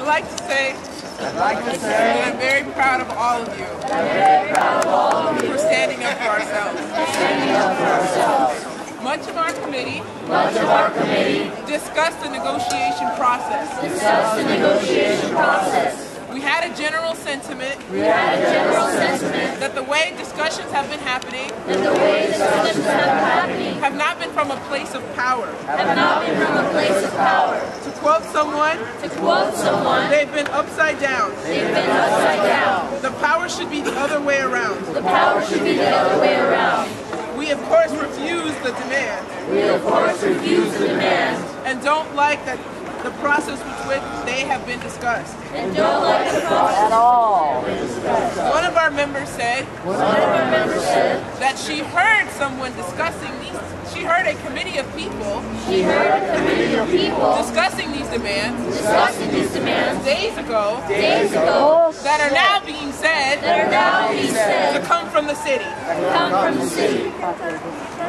I'd like to say I'd like to say that I'm very proud of all of you I'm very proud of all of you for standing up for ourselves. standing up for ourselves. Much of our committee Much of our committee discussed the negotiation process. discussed the negotiation process. We had a general sentiment We had a general sentiment that the way discussions have been happening that the way discussions have been happening have not been from a place of power. have not been from a place of power. To quote someone, To quote someone, they've been upside down. they've been upside down. The power should be the other way around. The power should be the other way around. We of course refuse the demand We of course refuse the demand and don't like that the process with which they have been discussed. and don't like the process. at all. One of our members said One of our members said that she heard someone discussing these, she heard a committee of people she heard a committee of people discussing these demands discussing these demands days ago days ago that are now being said that are now being said. to come from the city. come from the city.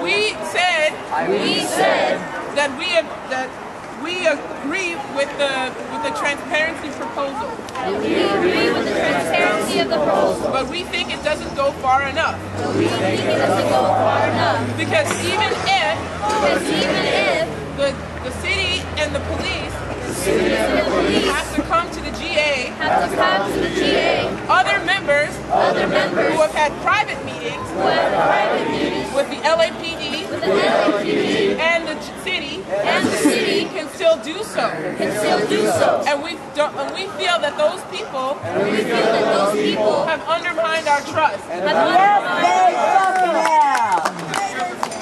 We said We said that we have, that we agree with the with the transparency proposal, we agree with the transparency of the proposal, but we think it doesn't go far enough. But we think it doesn't go far enough. because even if Because even if the the city and the police the city and the police have to come to the GA, have to come to the GA, other members other members who have had private meetings who have private meetings with the LAPD with the LAPD and the city and the city can still do so. can still do so. And we don't, and we feel that those people And we feel that those people have undermined our trust. have undermined they fucking have.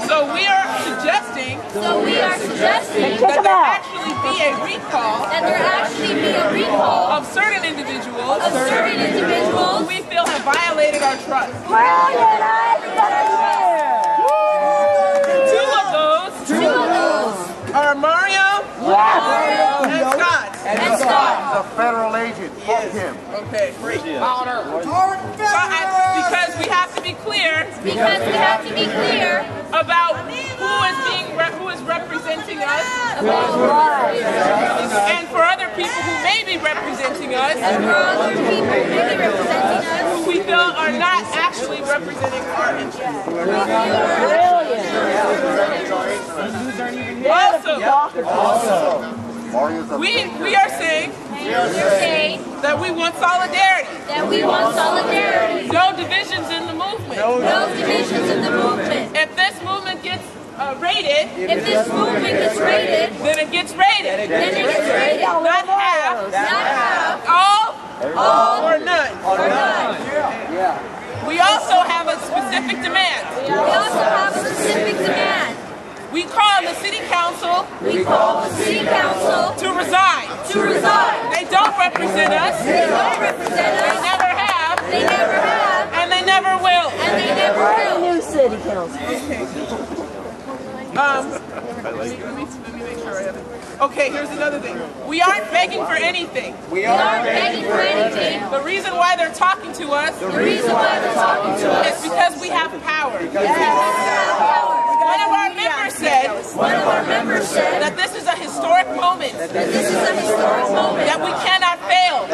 So we are suggesting So we are suggesting Kick that there actually be a recall that there actually be a recall of certain individuals of certain who individuals we feel have violated our trust. Brilliant idea. Two of those two of those are Mario Yes. and Scott. and Scott. a federal agent. Fuck him. Okay, great. So I, because we have to be clear. Because we have to be clear. About who is being re- who is representing us, and for other people who may be representing us, and for other people who may be representing us. who we feel are not actually representing our interests. Also, Mario's a we we are saying We're saying that we want solidarity, that we want solidarity, no divisions in the movement. no divisions in the movement. If this movement gets uh, rated, If this movement gets rated, then it gets rated. then it gets rated. Not half, Not half, all, all, or none. or none. Yeah. We also have a specific demand. We also have a specific demand. We call the city council We call the city council represent us. They don't represent They us. never have, They never have, and they never will. and they never will. New city council. Um, let me, let me, let me make sure I have it. Okay, here's another thing. We aren't begging for anything. We aren't begging for anything. The reason why they're talking to us The reason why they're talking to us is because we have power. is because we have power. One of our members said One of our members said that this is a historic moment, that this is a historic moment, that we cannot fail,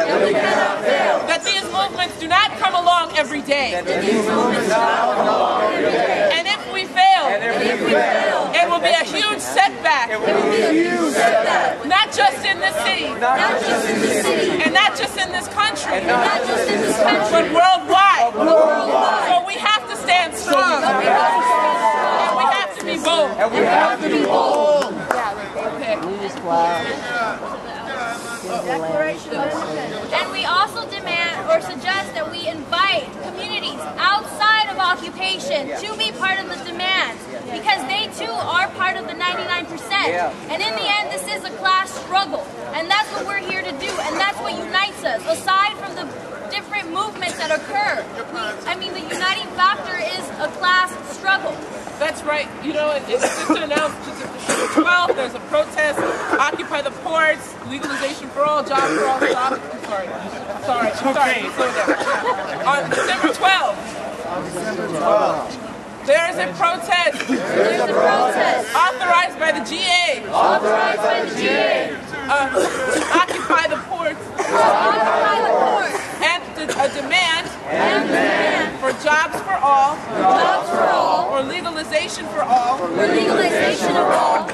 that we cannot fail, that these movements do not come along every day. that these movements not come along every day. And if we fail, And if we fail, it will be a huge setback, it will be a huge setback, not just in this city, not just in the city, and not just in this country, and not just in this but country, worldwide. but worldwide. So we have to stand strong, We have to stand strong, and we have to be bold. and we have to be bold. Okay. And we also demand or suggest that we invite communities outside of occupation to be part of the demand because they too are part of the 99%. And in the end, this is a class struggle. And that's what we're here to do. And that's what unites us, aside from the different movements that occur. I mean, the uniting factor is a class struggle. That's right. You know, it's just to June 12th. There's a protest. Occupy the ports. Legalization for all. Job for all. Stop. I'm sorry. Sorry. I'm sorry. Slow down. On December 12th. On December 12th. There is a protest. There is a protest. Authorized by the GA. Authorized by the GA. Uh, to occupy the ports. To occupy the ports. And a demand. And demand. For jobs for all. Jobs for all. Or legalization for all. For legalization for all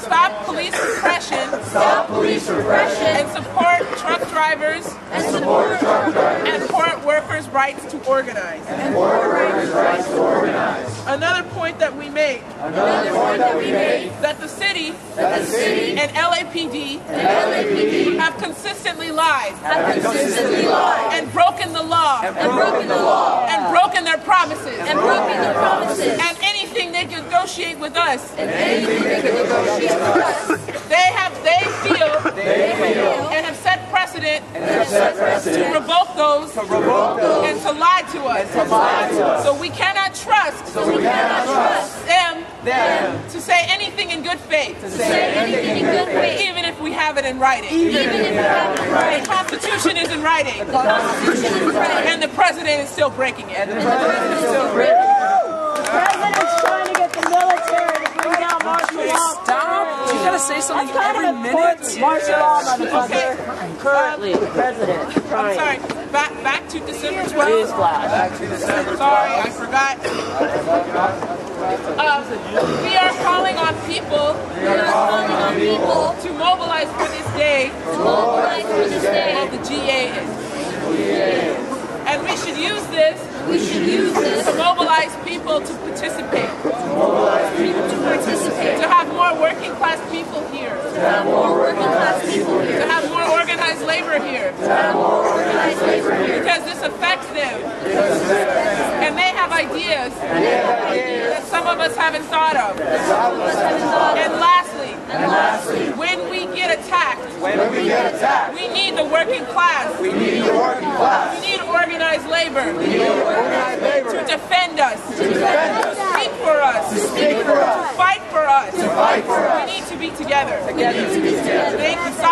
stop police repression, stop police repression, and support truck drivers. And support truck drivers. And port workers' rights to organize. and port workers' rights to organize. Another point that we make. Another point that we made that the city that the city and LAPD and LAPD have consistently lied. Have consistently lied. And broken the law. And broken the law. And broken their promises. And broken their promises. And anything they negotiate with us and anything they could negotiate with us. they have they feel They feel and have set precedent have set to revoke those to revoke those and to lie to us and lie to us. so we cannot trust So we cannot trust them them to say anything in good faith to say anything in good faith, even if we have it in writing even if we have it the constitution is in writing The Constitution is right. and the president is still breaking it And the president is still breaking The president's martial. Stop! You gotta say something That's kind every minute. Martial law, motherfucker. Okay. Currently, the president I'm sorry. Back back to December 12th. Newsflash. Sorry, I forgot. Um, we are calling on people We are calling on people to mobilize for this day to mobilize for this day. called the GA. And we should use this We should use this to mobilize people to participate, Mobilize people to participate, to have more working class people here, to have more working class people to here, have more organized labor here, to have more organized labor here. because this affects them. And they have ideas that some of us haven't thought of. Some of us haven't thought And lastly, And lastly, when we get attacked, when we get attacked, we need the working class. we need the working class. We need organized labor We need organized labor to defend us, to defend us, together. Together. Thank you so